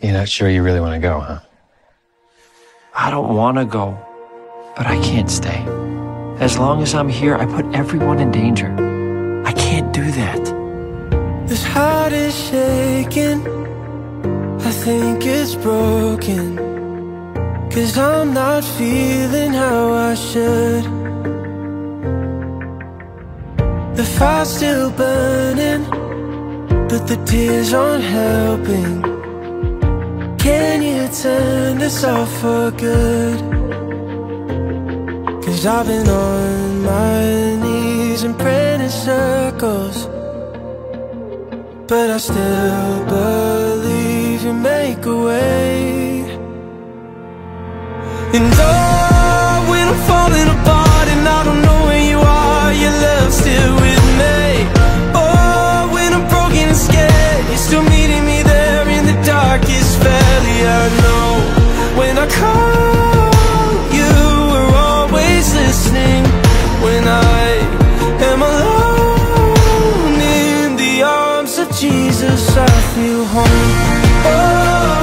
You're not sure you really want to go, huh? I don't want to go, but I can't stay. As long as I'm here, I put everyone in danger. I can't do that. This heart is shaking. I think it's broken. Cause I'm not feeling how I should. The fire's still burning, but the tears aren't helping. Can you turn this off for good? Cause I've been on my knees and praying in circles. But I still believe you make a way. And oh, Feel home. Oh,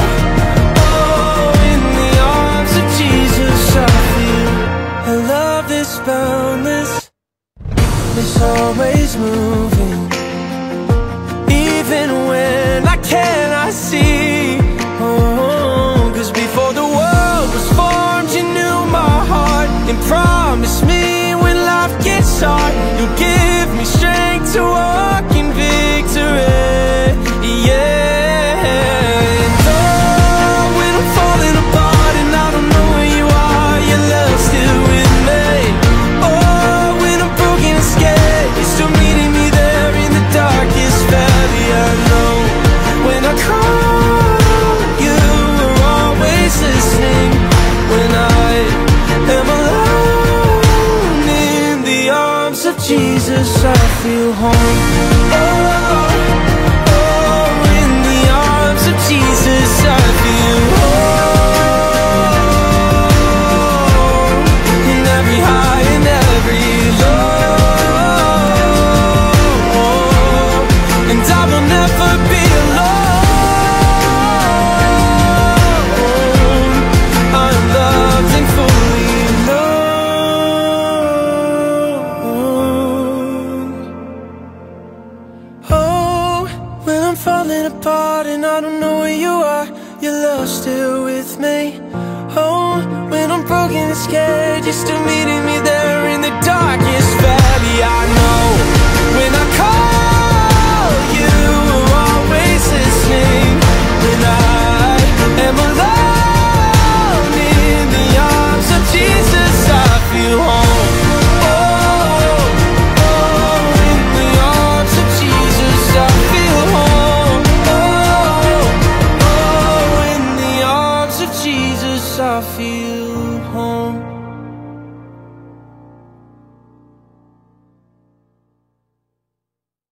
oh, in the arms of Jesus, I feel a love that's boundless. It's always moving, even when I cannot see. Jesus, I feel home. Oh, when I'm falling apart and I don't know where you are, your love's still with me. Oh, when I'm broken and scared, you're still